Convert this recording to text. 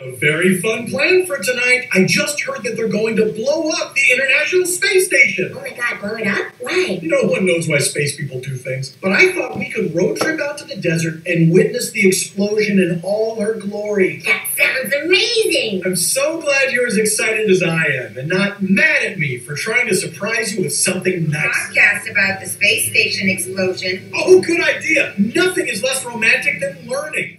A very fun plan for tonight. I just heard that they're going to blow up the International Space Station. Oh my god, blow it up? Why? No one knows why space people do things. But I thought we could road trip out to the desert and witness the explosion in all her glory. That sounds amazing! I'm so glad you're as excited as I am and not mad at me for trying to surprise you with something nice. Podcast about the space station explosion. Oh, good idea. Nothing is less romantic than learning.